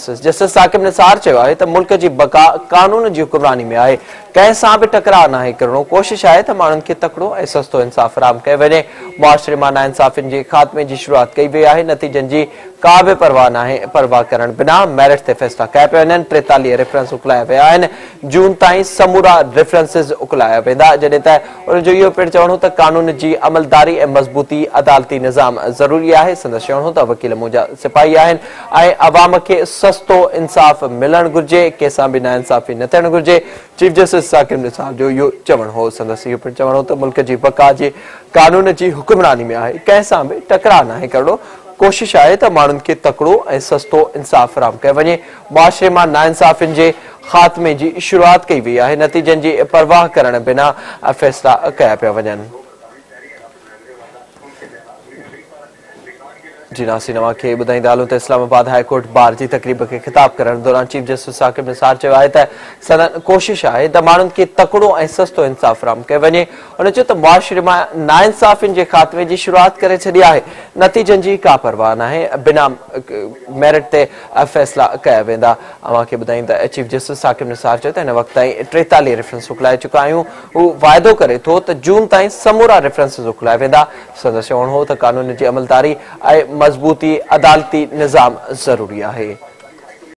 justice justice Saqib Nisar चयो तो आहे मुल्क की बका कानून की हुकुमरानी में आहे कंहिं सां टकराव ना करो कोशिश है त तो माण्हुनि खे तकिड़ो ऐं इंसाफ़ फराम कयो वञे आाफ़ जी शुरूती का बि परवाह न आहे परवाह करणु चवण जी अमलदारी ऐं मज़बूती अदालती निज़ाम ज़रूरी आहे सिपाही आहिनि ऐं आवाम खे चीफ जस्टिस जी बका जे हुकुमरानी में आहे कंहिं सां बि टकरा न आहे करणो कोशिश आहे त माण्हुनि खे तकिड़ो ऐं सस्तो इंसाफ़ फराम वञे मुआशिरे मां ना इंसाफ़ जे ख़ात्मे जी शुरूआति कई वई आहे नतीजनि जी परवाह करण बिना फ़ैसला कया पिया वञनि जीना सिनेमा खे ॿुधाईंदा हलूं त इस्लामाबाद हाईकोर्ट बार की तकरीब के ख़िताब कर दौरान चीफ जस्टिस साकिब निसार सदन कोशिश है त माण्हुनि खे तकिड़ो ऐं सस्तो इंसाफ़ फराहम कयो वञे हुन चयो त मुआशिरे मां नाइंसाफ़ियुनि ख़ात्मे की शुरुआत करे छॾी आहे नतीजनि जी का परवाह न आहे बिना फ़ैसला कया वेंदा अव्हांखे चीफ जस्टिस साकिब निसार चयो त हिन वक़्तु ताईं टेतालीह रेफरेंस मोकिलाए चुका आहियूं हू वाइदो करे थो त जून ताईं समूरा रेफरेंस मोकिलाए वेंदा त कानून जी अमलदारी ऐं मज़बूती अदालती निज़ाम ज़रूरी आहे